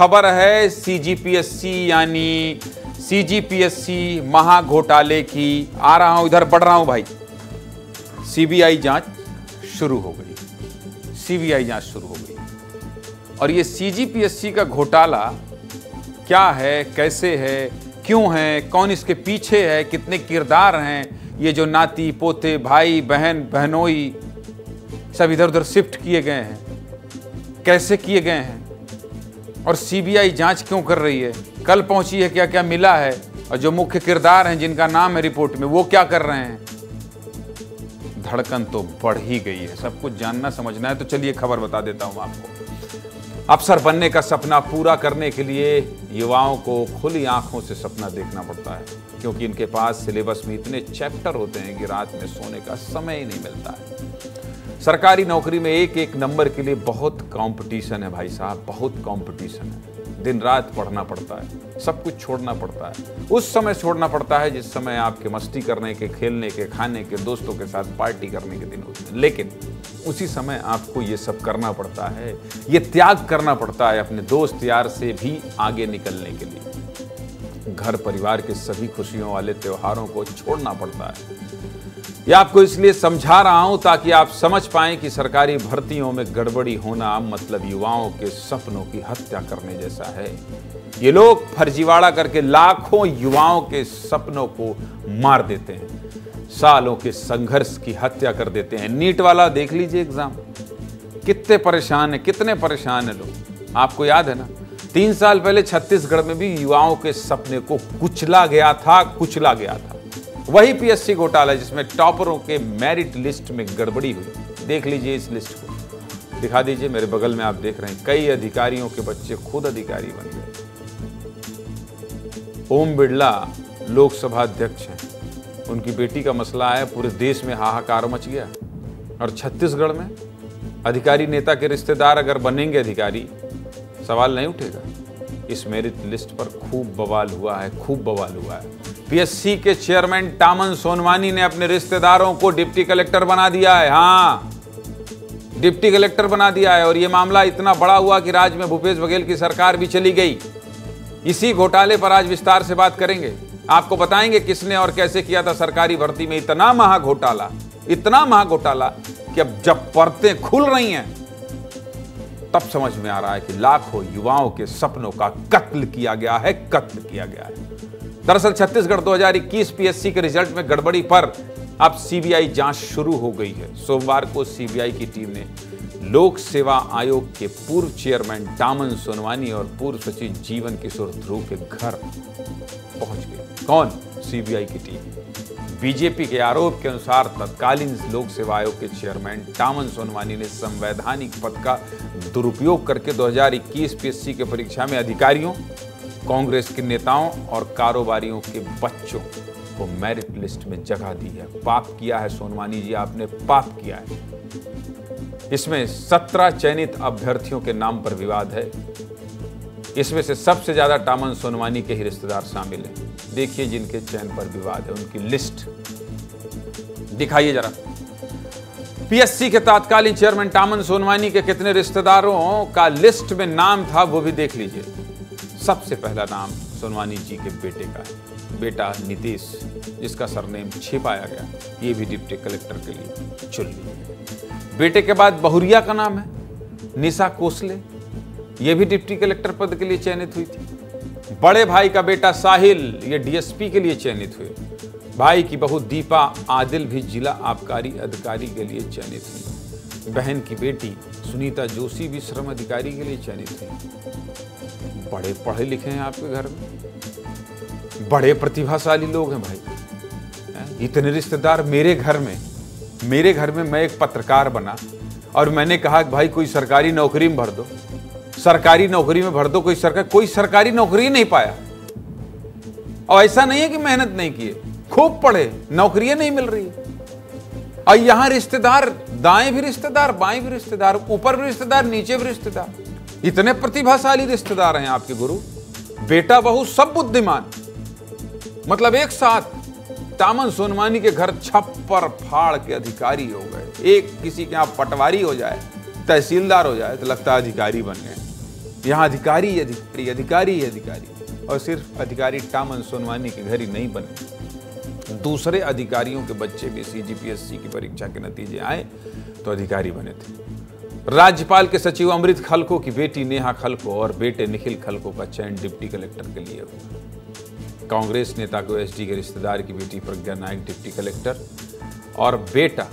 खबर है सीजीपीएससी यानी सीजीपीएससी महाघोटाले की आ रहा हूँ, इधर बढ़ रहा हूँ भाई। सीबीआई जाँच शुरू हो गई। सीबीआई जाँच शुरू हो गई। और ये सीजीपीएससी का घोटाला क्या है, कैसे है, क्यों है, कौन इसके पीछे है, कितने किरदार हैं, ये जो नाती, पोते, भाई, बहन, बहनोई, सब इधर उधर शिफ्ट किए गए हैं। कैसे किए गए हैं? और सीबीआई जाँच क्यों कर रही है? कल पहुँची है क्या क्या मिला है? और जो मुख्य किरदार हैं, जिनका नाम है रिपोर्ट में, वो क्या कर रहे हैं? धड़कन तो बढ़ ही गई है। सब कुछ जानना, समझना है तो चलिए खबर बता देता हूँ आपको। अफसर बनने का सपना पूरा करने के लिए युवाओं को खुली आँखों से सपना देखना पड़ता है, क्योंकि इनके पास सिलेबस में इतने चैप्टर होते हैं कि रात में सोने का समय ही नहीं मिलता है। सरकारी नौकरी में एक एक नंबर के लिए बहुत कंपटीशन है भाई साहब, बहुत कंपटीशन है। दिन रात पढ़ना पड़ता है, सब कुछ छोड़ना पड़ता है। उस समय छोड़ना पड़ता है जिस समय आपके मस्ती करने के, खेलने के, खाने के, दोस्तों के साथ पार्टी करने के दिन होते हैं। लेकिन उसी समय आपको ये सब करना पड़ता है, ये त्याग करना पड़ता है अपने दोस्त यार से भी आगे निकलने के लिए। घर परिवार के सभी खुशियों वाले त्योहारों को छोड़ना पड़ता है। यह आपको इसलिए समझा रहा हूँ ताकि आप समझ पाएँ कि सरकारी भर्तियों में गड़बड़ी होना मतलब युवाओं के सपनों की हत्या करने जैसा है। ये लोग फर्जीवाड़ा करके लाखों युवाओं के सपनों को मार देते हैं, सालों के संघर्ष की हत्या कर देते हैं। नीट वाला देख लीजिए एग्ज़ाम। कितने परेशान है, कितने परेशान है लोग। आपको याद है ना, तीन साल पहले छत्तीसगढ़ में भी युवाओं के सपने को कुचला गया था, कुचला गया था। वही पीएससी घोटाला जिसमें टॉपरों के मेरिट लिस्ट में गड़बड़ी हुई। देख लीजिए इस लिस्ट को। दिखा दीजिए, मेरे बगल में आप देख रहे हैं, कई अधिकारियों के बच्चे खुद अधिकारी बन गए। ओम बिरला लोकसभा अध्यक्ष हैं। उनकी बेटी का मसला है पूरे देश में हाहाकार मच गया। और छत्तीसगढ़ में अधिकारी नेता के रिश्तेदार अगर बनेंगे अधिकारी, सवाल नहीं उठेगा। इस मेरिट लिस्ट पर खूब बवाल हुआ है, खूब बवाल हुआ है। पीएससी के चेयरमैन टामन सोनवानी ने अपने रिश्तेदारों को डिप्टी कलेक्टर बना दिया है। हाँ डिप्टी कलेक्टर बना दिया है और यह मामला इतना बड़ा हुआ कि राज्य में भूपेश बघेल की सरकार भी चली गई। इसी घोटाले पर आज विस्तार से बात करेंगे। आपको बताएँगे किसने और कैसे किया था सरकारी भर्ती में इतना महा घोटाला, इतना महा घोटाला कि अब जब परतें खुल रही हैं, तब समझ में आ रहा है कि लाखों युवाओं के सपनों का कत्ल किया गया है, कत्ल किया गया है। दरअसल छत्तीसगढ़ 2021 पीएससी के रिज़ल्ट में गड़बड़ी पर अब सीबीआई जाँच शुरू हो गई है। सोमवार को सीबीआई की टीम ने लोक सेवा आयोग के पूर्व चेयरमैन टामन सोनवानी और पूर्व सचिव जीवन किशोर ध्रुव के घर पहुँच गई कौन सीबीआई की टीम? बीजेपी के आरोप के अनुसार तत्कालीन लोक सेवा आयोग के चेयरमैन टामन सोनवानी ने संवैधानिक पद का दुरुपयोग करके 2021 पीएससी के परीक्षा में अधिकारियों कांग्रेस के नेताओं और कारोबारियों के बच्चों को मेरिट लिस्ट में जगह दी है। पाप किया है सोनवानी जी, आपने पाप किया है। इसमें सत्रह चयनित अभ्यर्थियों के नाम पर विवाद है। इसमें से सबसे ज़्यादा टामन सोनवानी के ही रिश्तेदार शामिल हैं। देखिए जिनके चयन पर विवाद है, उनकी लिस्ट दिखाइए जरा। पीएससी के तात्कालीन चेयरमैन टामन सोनवानी के कितने रिश्तेदारों का लिस्ट में नाम था वो भी देख लीजिए। सबसे पहला नाम सोनवानी जी के बेटे का है। बेटा नितेश, जिसका सरनेम छिपाया गया। ये भी डिप्टी कलेक्टर के लिए चुन ली बेटे के बाद बहुरिया का नाम है, निशा कोसले। ये भी डिप्टी कलेक्टर पद के लिए चयनित हुई थी। बड़े भाई का बेटा साहिल, ये डीएसपी के लिए चयनित हुए। भाई की बहू दीपा आदिल भी जिला आबकारी अधिकारी के लिए चयनित हुई। बहन की बेटी सुनीता जोशी भी श्रम अधिकारी के लिए चयनित हुई बड़े पढ़े लिखे हैं आपके घर में। बड़े प्रतिभाशाली लोग हैं भाई। इतने रिश्तेदार मेरे घर में, मेरे घर में मैं एक पत्रकार बना और मैंने कहा भाई कोई सरकारी नौकरी में भर दो। सरकारी नौकरी में भर दो, कोई सरकार, कोई सरकारी नौकरी नहीं पाया। और ऐसा नहीं है कि मेहनत नहीं किए, खूब पढ़े, नौकरियाँ नहीं मिल रही। और यहाँ रिश्तेदार दाएँ भी रिश्तेदार, बाएँ भी रिश्तेदार, ऊपर भी रिश्तेदार, नीचे भी रिश्तेदार। इतने प्रतिभाशाली रिश्तेदार हैं आपके गुरु। बेटा, बहू सब बुद्धिमान। मतलब एक साथ तामन सोनवानी के घर छप्पर फाड़ के अधिकारी हो गए। एक किसी के यहाँ पटवारी हो जाए, तहसीलदार हो जाए तो लगता है अधिकारी बन गए। यहाँ अधिकारी अधिकारी अधिकारी अधिकारी। और सिर्फ़ अधिकारी टामन सोनवानी के घर ही नहीं बने। दूसरे अधिकारियों के बच्चे भी सीजीपीएससी की परीक्षा के नतीजे आए तो अधिकारी बने थे। राज्यपाल के सचिव अमृत खलको की बेटी नेहा खलको और बेटे निखिल खलको का चयन डिप्टी कलेक्टर के लिए हुआ। कांग्रेस नेता को एसडी के रिश्तेदार की बेटी प्रज्ञा नायक डिप्टी कलेक्टर और बेटा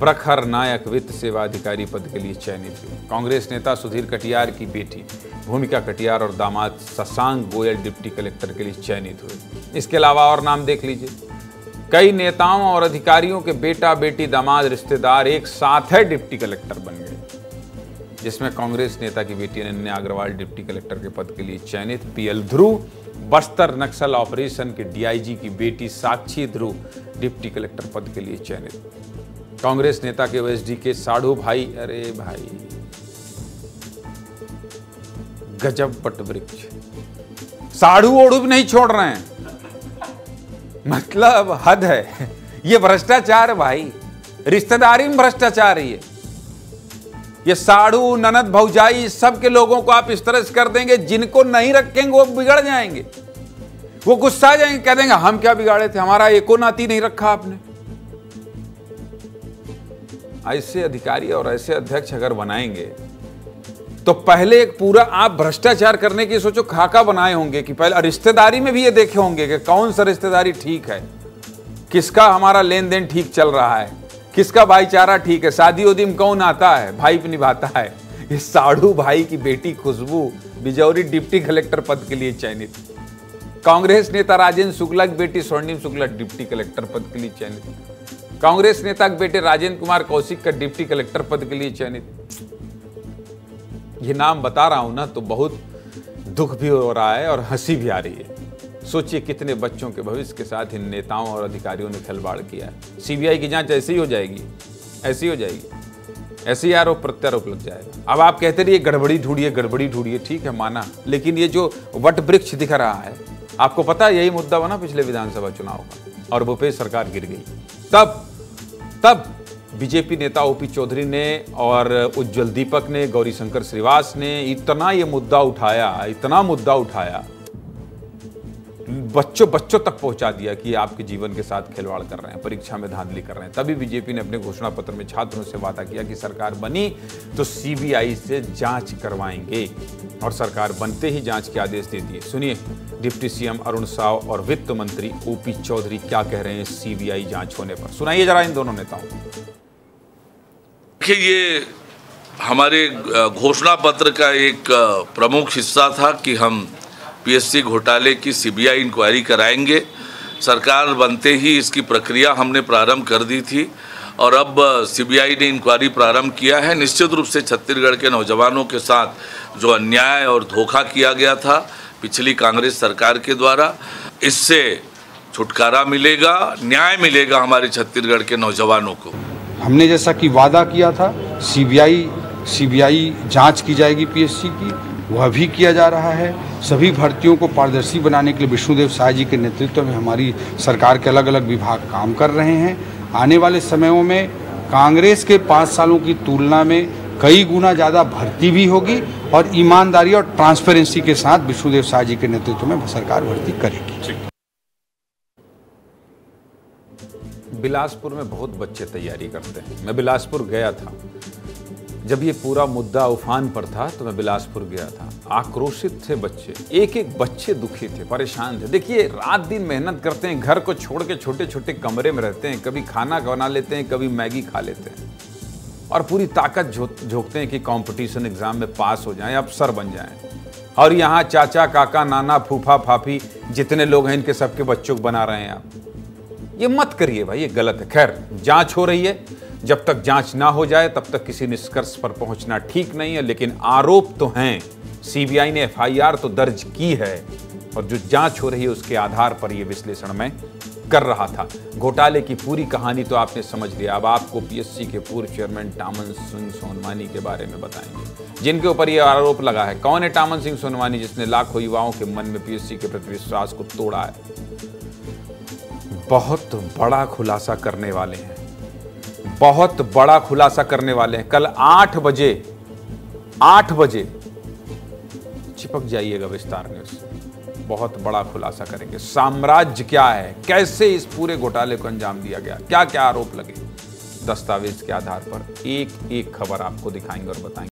प्रखर नायक वित्त सेवा अधिकारी पद के लिए चयनित हुए कांग्रेस नेता सुधीर कटियार की बेटी। भूमिका कटियार और दामाद शशांक गोयल डिप्टी कलेक्टर के लिए चयनित हुए। इसके अलावा और नाम देख लीजिए। कई नेताओं और अधिकारियों के बेटा बेटी दामाद रिश्तेदार एक साथ है डिप्टी कलेक्टर बन गए। जिसमें कांग्रेस नेता की बेटी अनन्या अग्रवाल डिप्टी कलेक्टर के पद के लिए चयनित, पीएल ध्रुव, बस्तर नक्सल ऑपरेशन के डीआईजी की बेटी साक्षी ध्रुव डिप्टी कलेक्टर पद के लिए चयनित। कांग्रेस नेता के ओएसडी के साढ़ू भाई, अरे भाई। गजब पट वृक्ष। साढ़ू ओढ़ू भी नहीं छोड़ रहे हैं। मतलब हद है। ये भ्रष्टाचार भाई। रिश्तेदारी में भ्रष्टाचार ही है ये साढ़ू, ननद, भौजाई सबके लोगों को आप इस तरह से कर देंगे, जिनको नहीं रखेंगे, वो बिगड़ जाएँगे। वो गुस्सा जाएँगे, कह देंगे, हम क्या बिगाड़े थे? हमारा एको नाती नहीं रखा आपने। ऐसे अधिकारी और ऐसे अध्यक्ष अगर बनाएँगे तो पहले एक पूरा आप भ्रष्टाचार करने की सोचो, खाका बनाए होंगे कि पहले रिश्तेदारी में भी ये देखे होंगे कि कौन सा रिश्तेदारी ठीक है, किसका हमारा लेन देन ठीक चल रहा है, किसका भाईचारा ठीक है शादी उदी में कौन आता है, भाई निभाता है, ये साढ़ू भाई की बेटी खुशबू बिजौरी डिप्टी कलेक्टर पद के लिए चयनित, कांग्रेस नेता राजेंद्र शुक्ला की बेटी स्वर्णिम शुक्ला डिप्टी कलेक्टर पद के लिए चयनित कांग्रेस नेता के बेटे राजेंद्र कुमार कौशिक का डिप्टी कलेक्टर पद के लिए चयनित। ये नाम बता रहा हूँ ना तो बहुत दुख भी हो रहा है और हँसी भी आ रही है। सोचिए कितने बच्चों के भविष्य के साथ इन नेताओं और अधिकारियों ने खिलवाड़ किया है। सीबीआई की जाँच ऐसी ही जाएगी, ऐसी हो जाएगी। ऐसे ही आरोप प्रत्यारोप लग जाएगा। अब आप कहते रहिए, गड़बड़ी ढूंढिए गड़बड़ी ढूंढिए, ठीक है, माना। लेकिन ये जो वट वृक्ष दिख रहा है, आपको पता है यही मुद्दा बना पिछले विधानसभा चुनाव का, और भूपेश सरकार गिर गई। तब तब बीजेपी नेता ओपी चौधरी ने और उज्जवल दीपक ने गौरी शंकर श्रीवास ने इतना ये मुद्दा उठाया, इतना मुद्दा उठाया बच्चों बच्चों तक पहुँचा दिया कि आपके जीवन के साथ खिलवाड़ कर रहे हैं, परीक्षा में धांधली कर रहे हैं। तभी बीजेपी ने अपने घोषणा पत्र में छात्रों से वादा किया कि सरकार बनी तो सीबीआई से जाँच करवाएँगे और सरकार बनते ही जाँच के आदेश दे दिए। सुनिए, डिप्टी सीएम अरुण साव और वित्त मंत्री ओपी चौधरी क्या कह रहे हैं सीबीआई जाँच होने पर? सुनाइए जरा इन दोनों नेताओं ये हमारे घोषणा पत्र का एक प्रमुख हिस्सा था कि हम पीएससी घोटाले की सीबीआई इंक्वायरी कराएँगे। सरकार बनते ही इसकी प्रक्रिया हमने प्रारंभ कर दी थी और अब सीबीआई ने इंक्वायरी प्रारंभ किया है। निश्चित रूप से छत्तीसगढ़ के नौजवानों के साथ जो अन्याय और धोखा किया गया था पिछली कांग्रेस सरकार के द्वारा, इससे छुटकारा मिलेगा, न्याय मिलेगा हमारे छत्तीसगढ़ के नौजवानों को। हमने जैसा कि वादा किया था, सीबीआई सीबीआई जाँच की जाएगी पीएससी की वह भी किया जा रहा है। सभी भर्तियों को पारदर्शी बनाने के लिए विष्णुदेव साय जी के नेतृत्व में हमारी सरकार के अलग अलग विभाग काम कर रहे हैं। आने वाले समयों में कांग्रेस के पाँच सालों की तुलना में कई गुना ज़्यादा भर्ती भी होगी और ईमानदारी और ट्रांसपेरेंसी के साथ विष्णुदेव साय जी के नेतृत्व में सरकार भर्ती करेगी। बिलासपुर में बहुत बच्चे तैयारी करते हैं। मैं बिलासपुर गया था। जब ये पूरा मुद्दा उफान पर था तो मैं बिलासपुर गया था। आक्रोशित थे बच्चे। एक एक बच्चे दुखी थे, परेशान थे। देखिए, रात दिन मेहनत करते हैं, घर को छोड़ के छोटे छोटे कमरे में रहते हैं। कभी खाना बना लेते हैं, कभी मैगी खा लेते हैं। और पूरी ताकत झोंकते हैं कि कंपटीशन एग्ज़ाम में पास हो जाएँ अफसर बन जाएँ। और यहाँ चाचा, काका, नाना, फूफा, फाफी, जितने लोग हैं, इनके सबके बच्चों को बना रहे हैं आप। ये मत करिए भाई, ये गलत है। खैर, जाँच हो रही है। जब तक जाँच ना हो जाए, तब तक किसी निष्कर्ष पर पहुँचना ठीक नहीं है, लेकिन आरोप तो हैं। सीबीआई ने एफआईआर तो दर्ज की है, और जो जाँच हो रही है, उसके आधार पर यह विश्लेषण मैं कर रहा था। घोटाले की पूरी कहानी तो आपने समझ लिया। अब आपको पीएससी के पूर्व चेयरमैन टामन सिंह सोनवानी के बारे में बताएँगे। जिनके ऊपर यह आरोप लगा है, कौन है टामन सिंह सोनवानी जिसने लाखों युवाओं के मन में पीएससी के प्रति विश्वास को तोड़ा है? बहुत बड़ा खुलासा करने वाले हैं। बहुत बड़ा खुलासा करने वाले हैं। कल आठ बजे आठ बजे चिपक जाइएगा विस्तार न्यूज़। बहुत बड़ा खुलासा करेंगे। साम्राज्य क्या है? कैसे इस पूरे घोटाले को अंजाम दिया गया? क्या क्या आरोप लगे? दस्तावेज़ के आधार पर एक एक खबर आपको दिखाएँगे और बताएँगे।